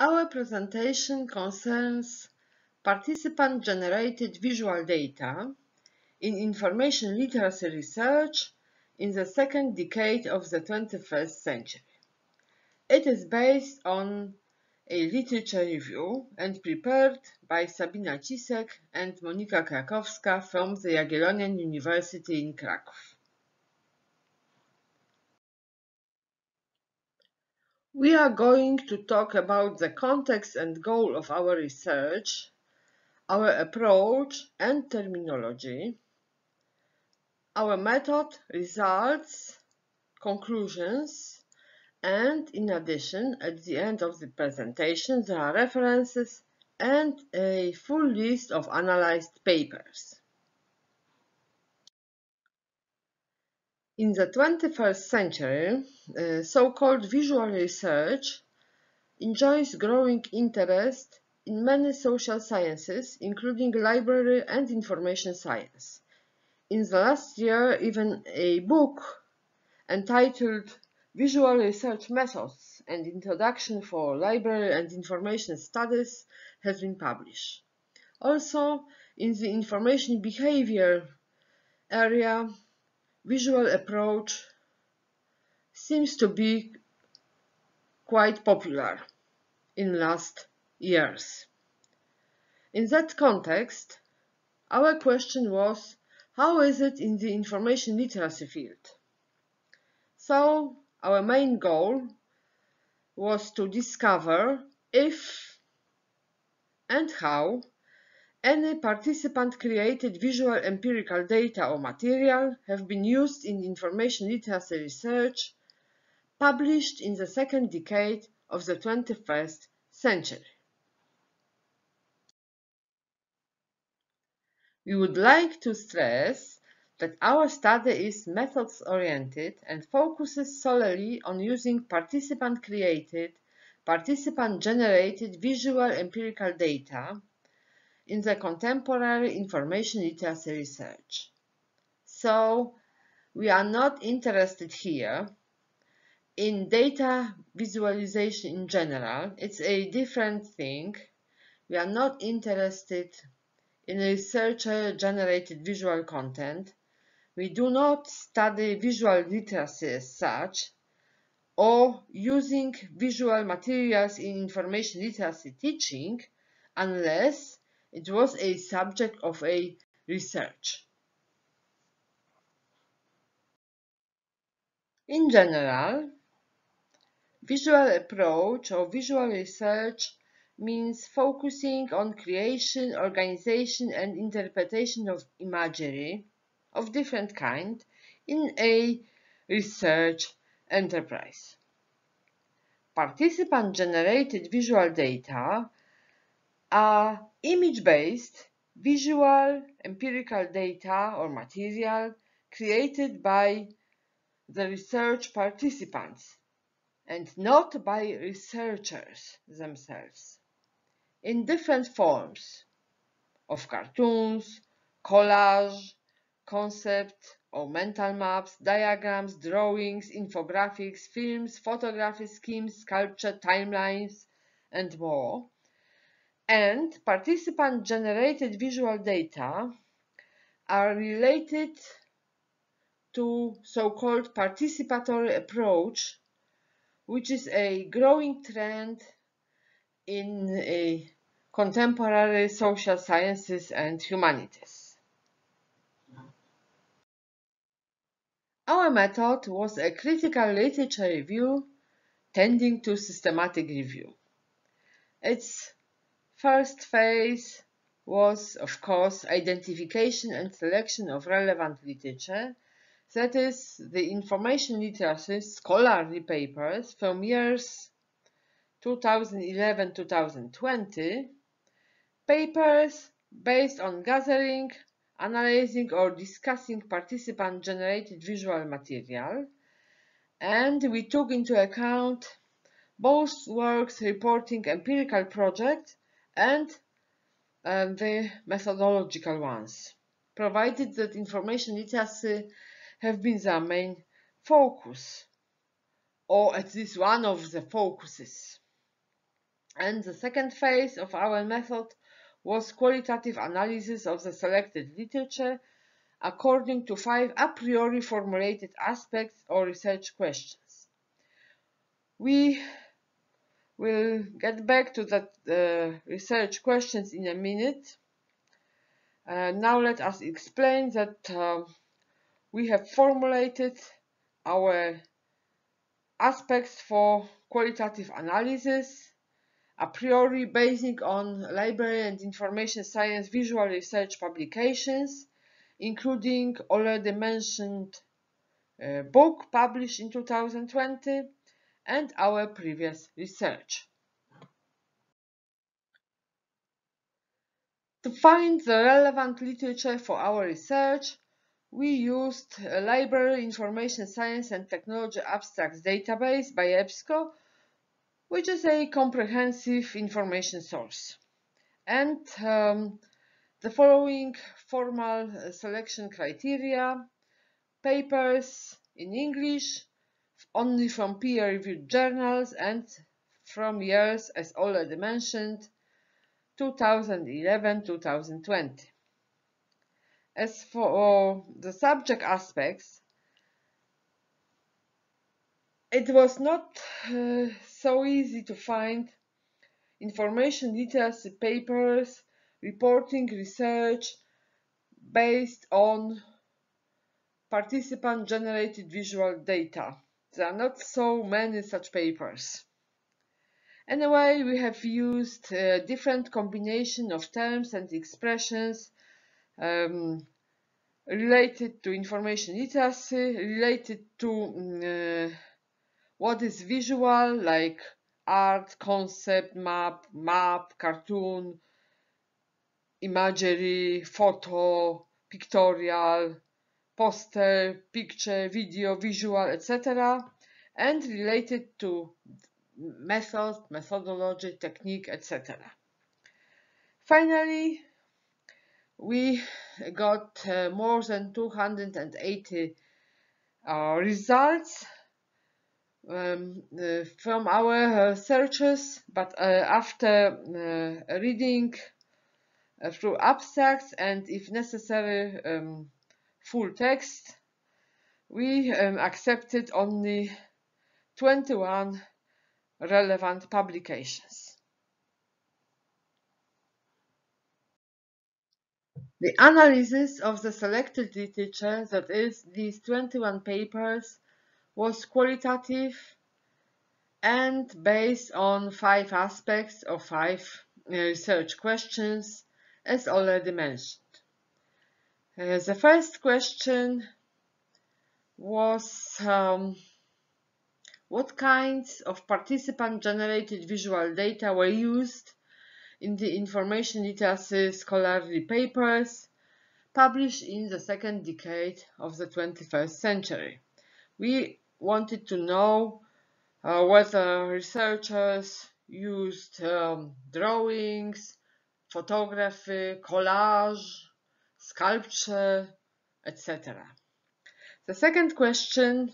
Our presentation concerns participant-generated visual data in information literacy research in the second decade of the 21st century. It is based on a literature review and prepared by Sabina Cisek and Monika Krakowska from the Jagiellonian University in Kraków. We are going to talk about the context and goal of our research, our approach and terminology, our method, results, conclusions, and in addition, at the end of the presentation, there are references and a full list of analyzed papers. In the 21st century, uh, so-called visual research enjoys growing interest in many social sciences, including library and information science. In the last year, even a book entitled Visual Research Methods and Introduction for Library and Information Studies has been published. Also, in the information behavior area, visual approach seems to be quite popular in last years. In that context, our question was, how is it in the information literacy field? So, our main goal was to discover if and how any participant-created visual empirical data or material have been used in information literacy research published in the second decade of the 21st century. We would like to stress that our study is methods-oriented and focuses solely on using participant-created, participant-generated visual empirical data in the contemporary information literacy research. So, we are not interested here in data visualization in general. It's a different thing. We are not interested in researcher-generated visual content. We do not study visual literacy as such, or using visual materials in information literacy teaching unless it was a subject of a research. In general, visual approach or visual research means focusing on creation, organization and interpretation of imagery of different kind in a research enterprise. Participant-generated visual data are image-based visual empirical data or material created by the research participants and not by researchers themselves in different forms of cartoons, collage, concept or mental maps, diagrams, drawings, infographics, films, photography schemes, sculpture, timelines, and more. And participant-generated visual data are related to so-called participatory approach, which is a growing trend in a contemporary social sciences and humanities. Our method was a critical literature review tending to systematic review. Its first phase was, of course, identification and selection of relevant literature, that is, the information literacy scholarly papers from years 2011-2020 papers based on gathering, analyzing or discussing participant-generated visual material, and we took into account both works reporting empirical projects and um, the methodological ones, provided that information literacy have been the main focus, or at least one of the focuses. And the second phase of our method was qualitative analysis of the selected literature according to five a priori formulated aspects or research questions. We will get back to that uh, research questions in a minute. Uh, now let us explain that uh, we have formulated our aspects for qualitative analysis a priori basing on library and information science visual research publications, including already mentioned uh, book published in 2020 and our previous research. To find the relevant literature for our research, we used a Library Information Science and Technology Abstracts database by EBSCO which is a comprehensive information source. And um, the following formal selection criteria, papers in English, only from peer-reviewed journals and from years, as already mentioned, 2011-2020. As for the subject aspects, it was not uh, so easy to find information literacy papers reporting research based on participant generated visual data. There are not so many such papers. Anyway, we have used different combination of terms and expressions um, related to information literacy, related to mm, uh, what is visual like art, concept, map, map, cartoon, imagery, photo, pictorial, poster, picture, video, visual, etc. and related to method, methodology, technique, etc. Finally, we got uh, more than 280 uh, results um, uh, from our uh, searches, but uh, after reading through abstracts and if necessary um, full text, we um, accepted only 21 relevant publications. The analysis of the selected literature, that is, these 21 papers, was qualitative and based on five aspects or five uh, research questions, as already mentioned. Uh, the first question was um, what kinds of participant-generated visual data were used in the information literacy scholarly papers published in the second decade of the 21st century. We wanted to know uh, whether researchers used um, drawings, photography, collage, sculpture, etc. The second question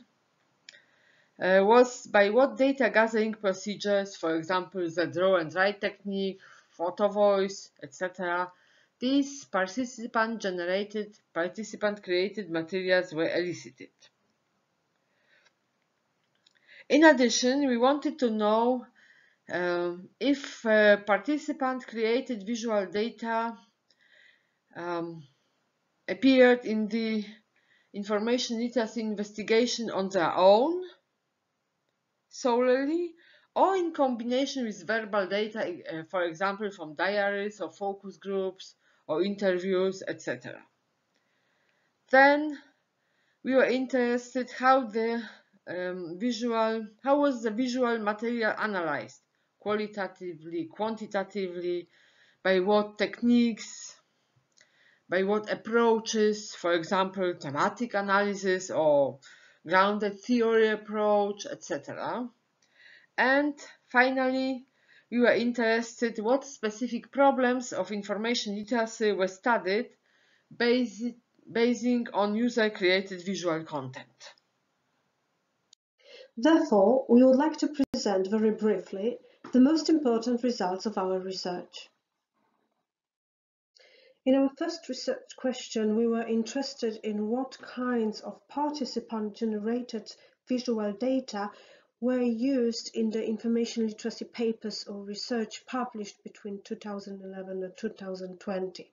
uh, was by what data gathering procedures, for example, the draw and write technique, photo voice, etc., these participant generated, participant created materials were elicited. In addition, we wanted to know um, if uh, participant created visual data um, appeared in the information literacy investigation on their own solely or in combination with verbal data, uh, for example, from diaries or focus groups or interviews, etc. Then we were interested how the um, visual, how was the visual material analyzed? Qualitatively, quantitatively, by what techniques, by what approaches, for example, thematic analysis or grounded theory approach, etc. And finally, we were interested what specific problems of information literacy were studied based, basing on user-created visual content. Therefore, we would like to present very briefly the most important results of our research. In our first research question, we were interested in what kinds of participant-generated visual data were used in the information literacy papers or research published between 2011 and 2020.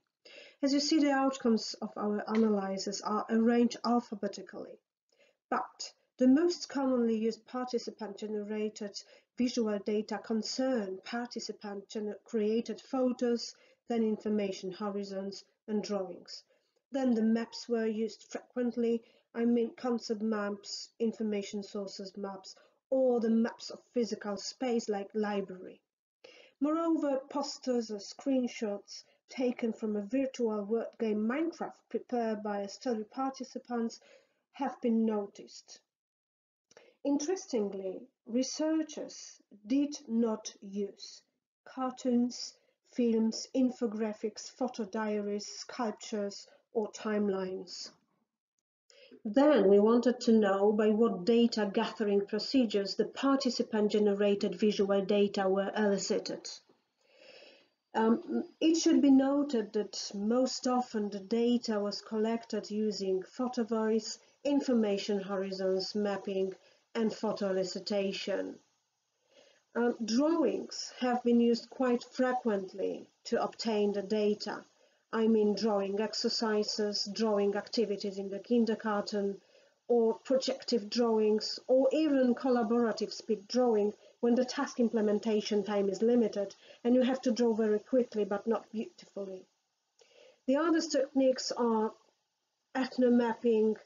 As you see, the outcomes of our analysis are arranged alphabetically, but the most commonly used participant-generated visual data concern participant-created photos, then information horizons and drawings. Then the maps were used frequently, I mean concept maps, information sources maps, or the maps of physical space like library. Moreover, posters or screenshots taken from a virtual word game Minecraft prepared by a study participants have been noticed. Interestingly, researchers did not use cartoons, films, infographics, photo diaries, sculptures, or timelines. Then we wanted to know by what data gathering procedures the participant-generated visual data were elicited. Um, it should be noted that most often the data was collected using photovoice, information horizons mapping, and photo elicitation. Um, drawings have been used quite frequently to obtain the data. I mean drawing exercises, drawing activities in the kindergarten, or projective drawings, or even collaborative speed drawing when the task implementation time is limited and you have to draw very quickly but not beautifully. The other techniques are ethnomapping,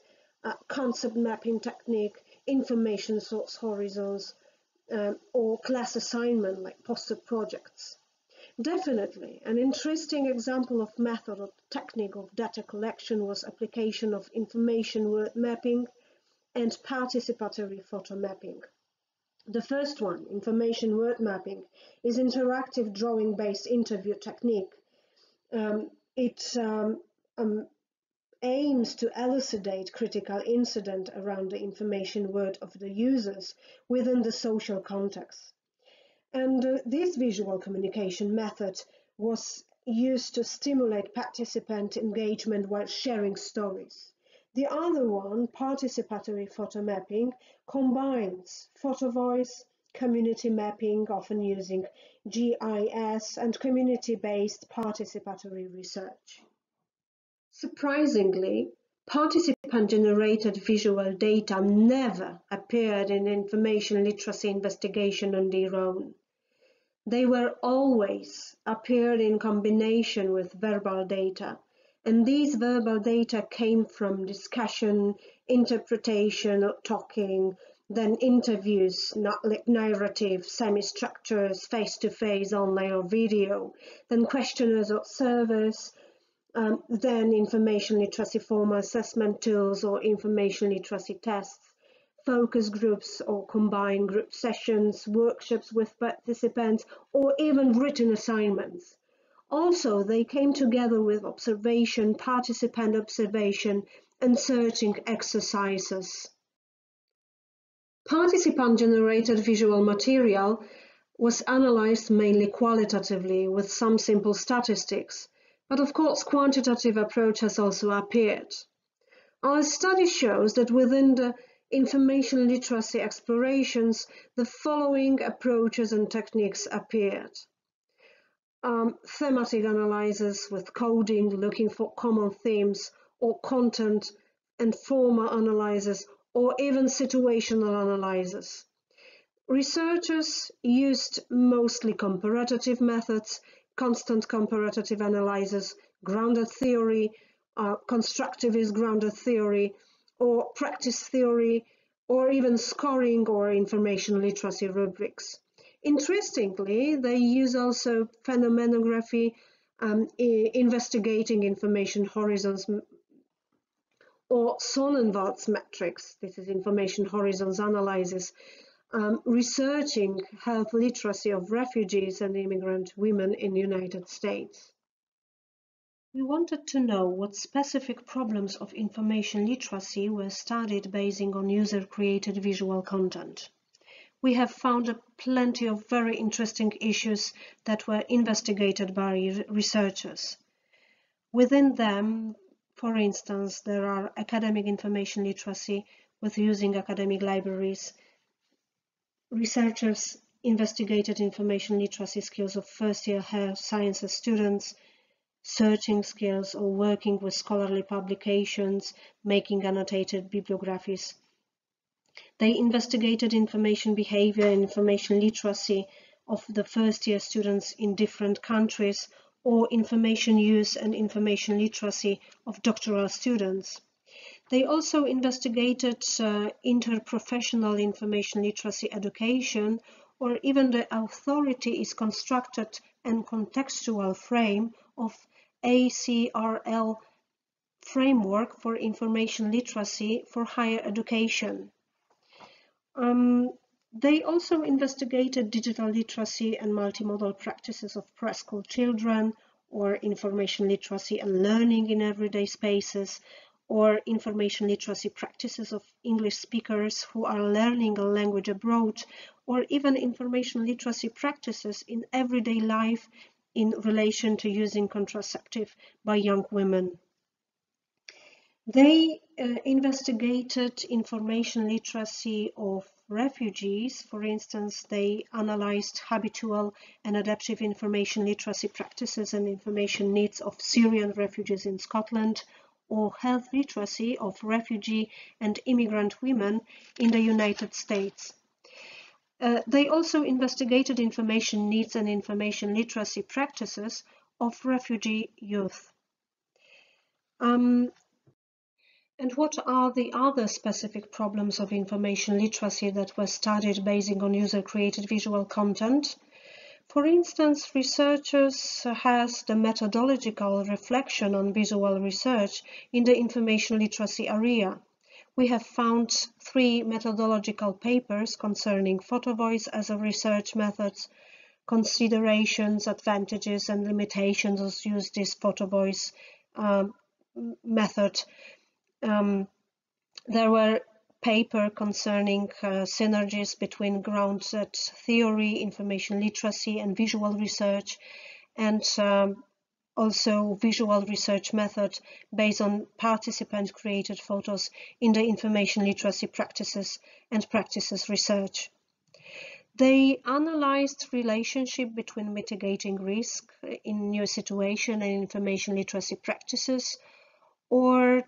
uh, concept mapping technique, information source horizons, um, or class assignment like poster projects. Definitely, an interesting example of method or technique of data collection was application of information word mapping and participatory photo mapping. The first one, information word mapping, is interactive drawing-based interview technique. Um, it um, um, aims to elucidate critical incident around the information word of the users within the social context. And uh, this visual communication method was used to stimulate participant engagement while sharing stories. The other one, participatory photo mapping, combines photo voice, community mapping, often using GIS, and community-based participatory research. Surprisingly, participant-generated visual data never appeared in information literacy investigation on their own. They were always appeared in combination with verbal data, and these verbal data came from discussion, interpretation, talking, then interviews, narrative, semi-structures, face-to-face, online or video, then questionnaires or surveys, um, then information literacy formal assessment tools or information literacy tests, focus groups or combined group sessions, workshops with participants, or even written assignments. Also, they came together with observation, participant observation, and searching exercises. Participant-generated visual material was analyzed mainly qualitatively with some simple statistics, but of course, quantitative approach has also appeared. Our study shows that within the information literacy explorations, the following approaches and techniques appeared. Um, thematic analysis with coding, looking for common themes or content and formal analysis or even situational analysis. Researchers used mostly comparative methods constant comparative analysis, grounded theory, uh, constructivist grounded theory, or practice theory, or even scoring or information literacy rubrics. Interestingly, they use also phenomenography, um, investigating information horizons, or Sonnenwald's metrics, this is information horizons analysis, um, researching health literacy of refugees and immigrant women in the United States. We wanted to know what specific problems of information literacy were studied basing on user-created visual content. we have found plenty of very interesting issues that were investigated by researchers. Within them, for instance, there are academic information literacy with using academic libraries. Researchers investigated information literacy skills of first-year health sciences students, searching skills or working with scholarly publications, making annotated bibliographies. They investigated information behavior and information literacy of the first-year students in different countries or information use and information literacy of doctoral students. They also investigated uh, interprofessional information literacy education or even the authority is constructed and contextual frame of ACRL framework for information literacy for higher education. Um, they also investigated digital literacy and multimodal practices of preschool children or information literacy and learning in everyday spaces or information literacy practices of English speakers who are learning a language abroad or even information literacy practices in everyday life in relation to using contraceptive by young women. They uh, investigated information literacy of refugees. For instance, they analyzed habitual and adaptive information literacy practices and information needs of Syrian refugees in Scotland or health literacy of refugee and immigrant women in the United States. Uh, they also investigated information needs and information literacy practices of refugee youth. Um, and what are the other specific problems of information literacy that were studied basing on user-created visual content? For instance, researchers has the methodological reflection on visual research in the information literacy area we have found three methodological papers concerning photo voice as a research method, considerations, advantages and limitations of use this photo voice um, method. Um, there were paper concerning uh, synergies between grounded theory, information literacy and visual research and um, also visual research method based on participant created photos in the information literacy practices and practices research. They analyzed relationship between mitigating risk in new situation and information literacy practices or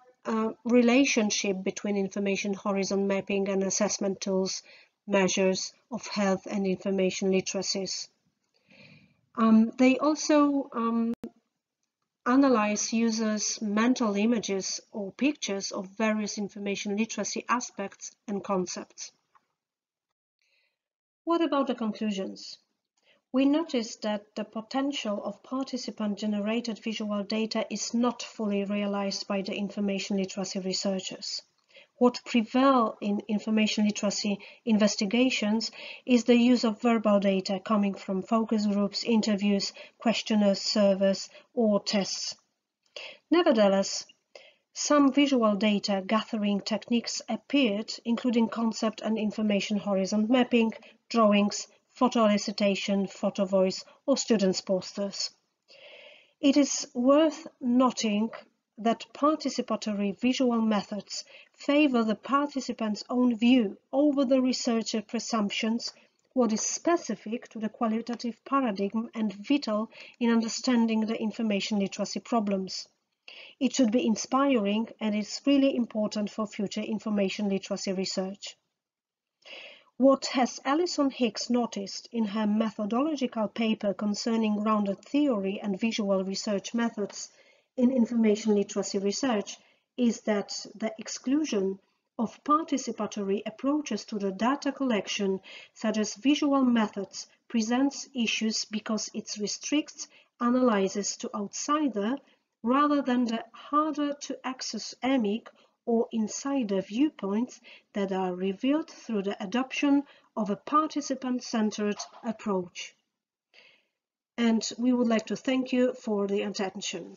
relationship between information horizon mapping and assessment tools measures of health and information literacies. Um, they also um, analyze users' mental images or pictures of various information literacy aspects and concepts. What about the conclusions? We noticed that the potential of participant-generated visual data is not fully realized by the information literacy researchers. What prevail in information literacy investigations is the use of verbal data coming from focus groups, interviews, questionnaires, surveys, or tests. Nevertheless, some visual data gathering techniques appeared, including concept and information horizon mapping, drawings, photo elicitation, photo voice, or students' posters. It is worth noting that participatory visual methods favor the participant's own view over the researcher presumptions, what is specific to the qualitative paradigm and vital in understanding the information literacy problems. It should be inspiring and is really important for future information literacy research. What has Alison Hicks noticed in her methodological paper concerning grounded theory and visual research methods in information literacy research is that the exclusion of participatory approaches to the data collection, such as visual methods, presents issues because it restricts analysis to outsider rather than the harder to access emic or insider viewpoints that are revealed through the adoption of a participant-centered approach. And we would like to thank you for the attention.